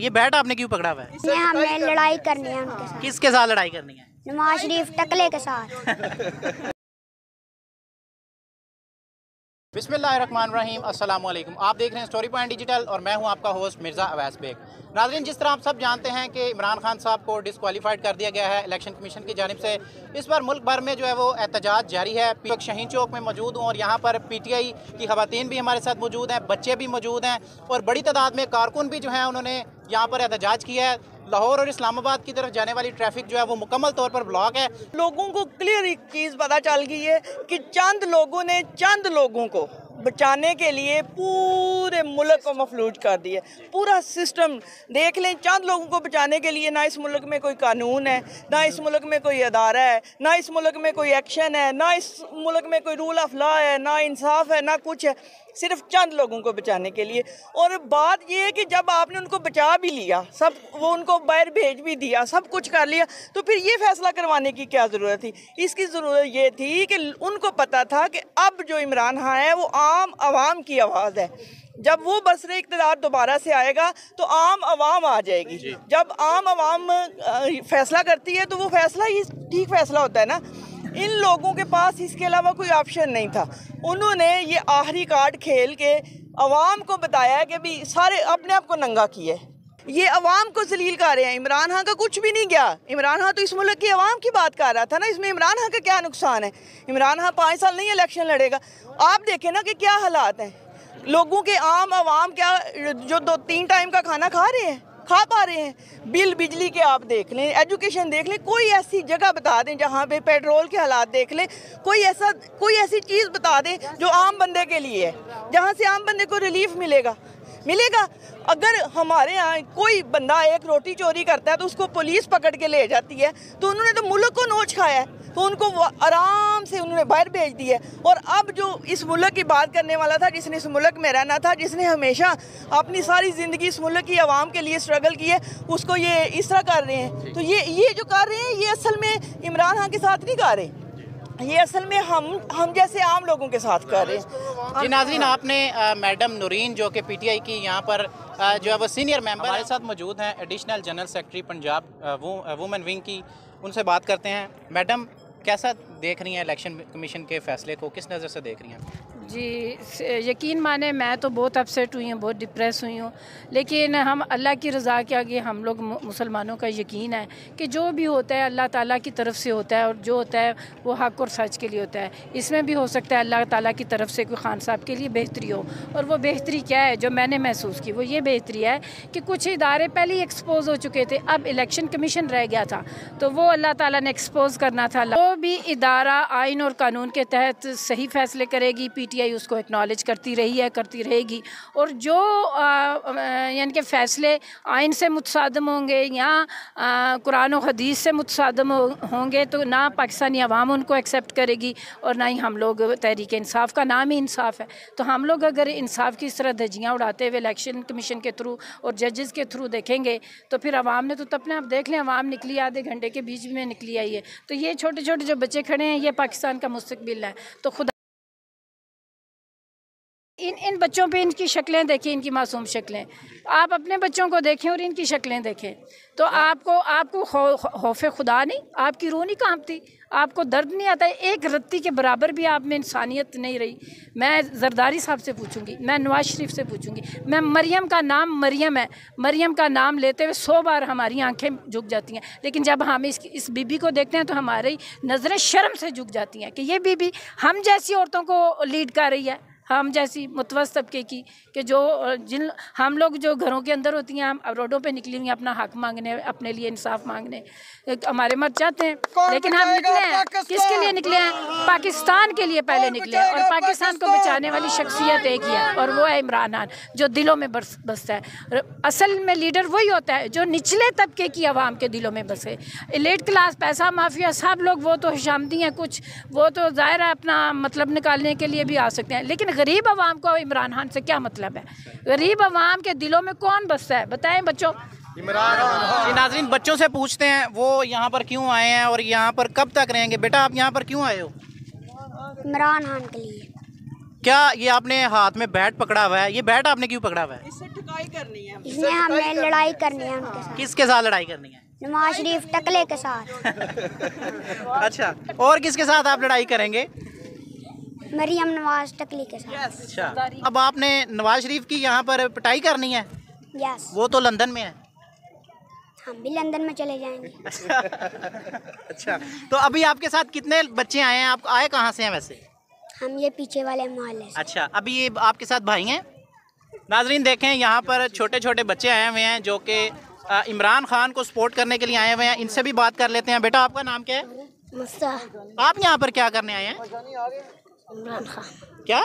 ये बैट आपने क्यों पकड़ा हुआ है? ने हमें लड़ाई करनी है उनके साथ। किसके साथ लड़ाई करनी है? नवाज़ शरीफ टकले के साथ। बिस्मिल्लाहिर्रहमानिर्रहीम अस्सलाम वालेकुम आप देख रहे हैं स्टोरी पॉइंट डिजिटल और मैं हूँ आपका होस्ट मिर्ज़ा अवैस बेग। नाजरीन जिस तरह आप सब जानते हैं कि इमरान खान साहब को डिसक्वालीफाइड कर दिया गया है इलेक्शन कमीशन की जानब से इस बार मुल्क भर में जो है वो एहतजाज जारी है। वक्त शहीन चौक में मौजूद हूँ और यहाँ पर पी टी आई की खवतिन भी हमारे साथ मौजूद हैं बच्चे भी मौजूद हैं और बड़ी तादाद में कारकुन भी जो हैं उन्होंने यहाँ पर एहतजाज किया है। लाहौर और इस्लामाबाद की तरफ़ जाने वाली ट्रैफ़िक जो है वो मुकम्मल तौर पर ब्लॉक है। लोगों को क्लियर एक चीज़ पता चल गई है कि चंद लोगों ने चंद लोगों को बचाने के लिए पूरे मुल्क को मफलूज कर दिया पूरा सिस्टम देख लें, चंद लोगों को बचाने के लिए ना इस मुल्क में कोई कानून है, ना इस मुल्क में कोई अदारा है, ना इस मुल्क में कोई एक्शन है, ना इस मुल्क में कोई रूल ऑफ़ लॉ है, ना इंसाफ है, ना कुछ है। सिर्फ़ चंद लोगों को बचाने के लिए। और बात ये है कि जब आपने उनको बचा भी लिया सब वो उनको बाहर भेज भी दिया सब कुछ कर लिया तो फिर ये फैसला करवाने की क्या ज़रूरत थी? इसकी ज़रूरत ये थी कि उनको पता था कि अब जो इमरान खान है वो आम आवाम की आवाज़ है। जब वो बसरे इकतदार दोबारा से आएगा तो आम आवाम आ जाएगी। जब आम आवाम फैसला करती है तो वो फैसला ही ठीक फैसला होता है ना। इन लोगों के पास इसके अलावा कोई ऑप्शन नहीं था। उन्होंने ये आखिरी कार्ड खेल के अवाम को बताया कि भी सारे अपने आप को नंगा किए। ये अवाम को जलील कर रहे हैं। इमरान खान का कुछ भी नहीं गया। इमरान खान तो इस मुल्क की अवाम की बात कर रहा था ना, इसमें इमरान खान का क्या नुकसान है? इमरान खान पाँच साल नहीं इलेक्शन लड़ेगा। आप देखें ना कि क्या हालात हैं। लोगों के आम आवाम क्या जो दो तीन टाइम का खाना खा रहे हैं, खा पा रहे हैं। बिजली के आप देख लें एजुकेशन देख लें, कोई ऐसी जगह बता दें जहाँ पे पेट्रोल के हालात देख लें, कोई ऐसा, कोई ऐसी चीज़ बता दें जो आम बंदे के लिए है, जहाँ से आम बंदे को रिलीफ मिलेगा। मिलेगा, अगर हमारे यहाँ कोई बंदा एक रोटी चोरी करता है तो उसको पुलिस पकड़ के ले जाती है तो उन्होंने तो मुल्क को नोच खाया है। तो उनको वो आराम से उन्होंने बाहर भेज दिया है। और अब जो इस मुल्क की बात करने वाला था जिसने इस मुल्क में रहना था जिसने हमेशा अपनी सारी ज़िंदगी इस मुल्क की आवाम के लिए स्ट्रगल की है उसको ये इस तरह कर रहे हैं। तो ये ये जो कर रहे हैं ये असल में इमरान खान के साथ नहीं कर रहे। ये असल में हम हम जैसे आम लोगों के साथ कर रहे हैं। जी नाजरीन आपने आ, मैडम नूरीन जो कि पीटीआई की यहाँ पर आ, जो है वो सीनियर मेंबर हमारे साथ मौजूद हैं एडिशनल जनरल सेक्रेटरी पंजाब वो वुमेन विंग की। उनसे बात करते हैं। मैडम कैसा देख रही हैं इलेक्शन कमीशन के फैसले को? किस नज़र से देख रही हैं? जी यकीन माने मैं तो बहुत अपसेट हुई हूँ, बहुत डिप्रेस हुई हूँ। लेकिन हम अल्लाह की रज़ा के आगे हम लोग मुसलमानों का यकीन है कि जो भी होता है अल्लाह ताला की तरफ़ से होता है और जो होता है वो हक और सच के लिए होता है। इसमें भी हो सकता है अल्लाह ताला की तरफ़ से कोई खान साहब के लिए बेहतरी हो। और वो बेहतरी क्या है जो मैंने महसूस की? वो ये बेहतरी है कि कुछ इदारे पहले ही एक्सपोज हो चुके थे। अब इलेक्शन कमीशन रह गया था तो वो अल्लाह ताला ने एक्सपोज करना था। वो भी इदारा आइन और कानून के तहत सही फैसले करेगी, पीटीआई उसको एक्नॉलेज करती रही है, करती रहेगी। और जो यानी कि फ़ैसले आइन से मुतसादम होंगे या कुरान हदीस से मुतसादम होंगे तो ना पाकिस्तानी अवाम उनको एक्सेप्ट करेगी और ना ही हम लोग तहरीक इंसाफ का नाम ही इंसाफ है। तो हम लोग अगर इंसाफ की इस तरह धजियाँ उड़ाते हुए इलेक्शन कमीशन के थ्रू और जजेस के थ्रू देखेंगे तो फिर अवाम ने तो अपने आप देख लें, अवाम निकली आधे घंटे के बीच में निकली आई है। तो ये छोटे छोटे जो बच्चे खड़े हैं ये पाकिस्तान का मुस्तबिल है। तो खुदा इन इन बच्चों पे इनकी शक्लें देखें, इनकी मासूम शक्लें। आप अपने बच्चों को देखें और इनकी शक्लें देखें। तो आपको आपको खौफ खुदा नहीं, आपकी रूह नहीं कांपती। आपको दर्द नहीं आता एक रत्ती के बराबर भी आप में इंसानियत नहीं रही। मैं जरदारी साहब से पूछूँगी, मैं नवाज़ शरीफ से पूछूँगी, मैं मरियम का नाम मरियम है। मरियम का नाम लेते हुए सौ बार हमारी आँखें झुक जाती हैं, लेकिन जब हम इस इस बीबी को देखते हैं तो हमारी नज़रें शर्म से झुक जाती हैं कि ये बीबी हम जैसी औरतों को लीड कर रही है। हम जैसी मुतवस तबके की कि जो जिन हम लोग जो घरों के अंदर होती हैं हम रोडों पे निकली हुई अपना हक मांगने अपने लिए इंसाफ मांगने। हमारे मत चाहते हैं लेकिन हम निकले हैं। किसके लिए निकले हैं? पाकिस्तान के लिए पहले निकले हैं। और पाकिस्तान को बचाने वाली शख्सियत एक ही है और वो है इमरान खान जो दिलों में बस बसता है। असल में लीडर वही होता है जो निचले तबके की आवाम के दिलों में बसे। एलिट क्लास पैसा माफिया सब लोग वो तो हशामती हैं कुछ। वो तो ज़ाहिर है अपना मतलब निकालने के लिए भी आ सकते हैं। लेकिन गरीब आवाम को इमरान खान से क्या मतलब है? गरीब आवाम के दिलों में कौन बसता है? बताएँ बच्चों। जी नाजरीन बच्चों से पूछते हैं वो यहाँ पर क्यों आए हैं और यहाँ पर कब तक रहेंगे? बेटा आप यहाँ पर क्यों आए हो? इमरान खान के लिए। क्या ये आपने हाथ में बैट पकड़ा हुआ है? ये बैट आपने क्यों पकड़ा हुआ है? इससे ठुकाई करनी है इसमें हमें लड़ाई करनी है उनके साथ। किसके साथ लड़ाई करनी है? नवाज़ शरीफ टकले के साथ। अच्छा और किसके साथ आप लड़ाई करेंगे? मरियम नवाज़ टकली के साथ। अच्छा। अब आपने नवाज़ शरीफ की यहाँ पर पिटाई करनी है? यस वो तो लंदन में है। हम भी लंदन में चले जाएँगे। अच्छा। तो अभी आपके साथ कितने बच्चे आए हैं? आप आए कहाँ से हैं वैसे? हम ये पीछे वाले मोहल्ले अच्छा। अभी ये आपके साथ भाई हैं? नाजरीन देखें यहाँ पर छोटे छोटे बच्चे आए हुए हैं जो कि इमरान खान को सपोर्ट करने के लिए आए हुए हैं। इनसे भी बात कर लेते हैं। बेटा आपका नाम क्या है? आप यहाँ पर क्या करने आए हैं? इमरान खान क्या?